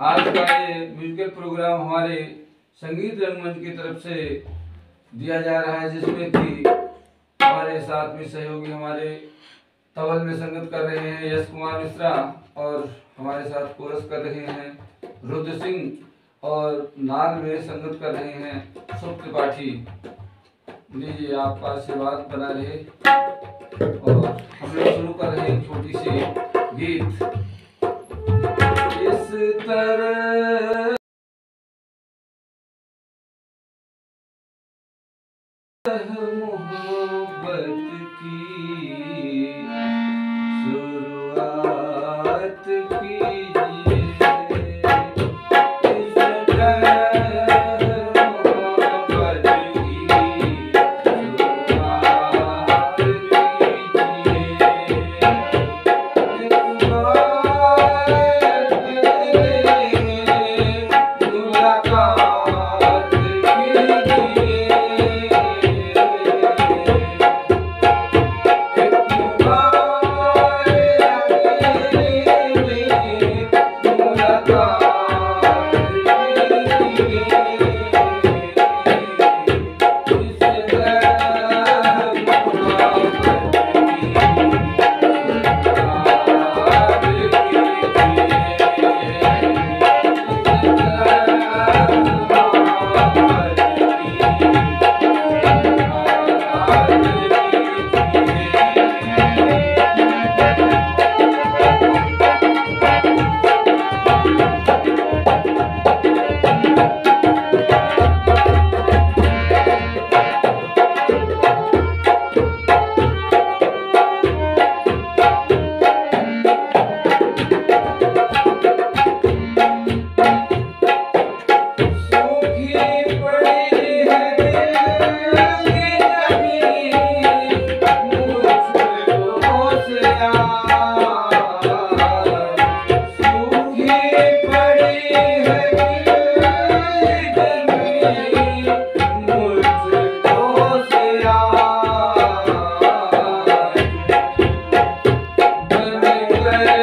आज का ये म्यूजिकल प्रोग्राम हमारे संगीत रंगमंच की तरफ़ से दिया जा रहा है, जिसमें कि हमारे साथ में सहयोगी हमारे तबल में संगत कर रहे हैं, यश कुमार मिश्रा और हमारे साथ कोरस कर रहे हैं, रुद्र सिंह और नाल में संगत कर रहे हैं सुख त्रिपाठी लीजिए आपका आशीर्वाद बना रहे और हम लोग मोहब्बत की। Thank.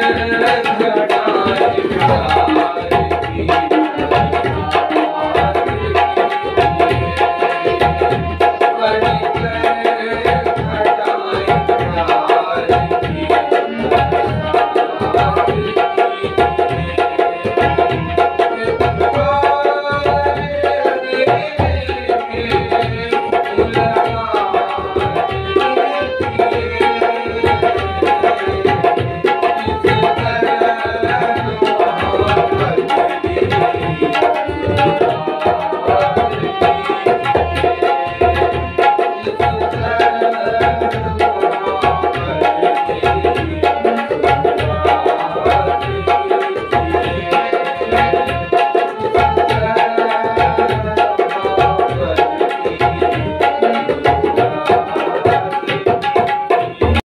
Thank go.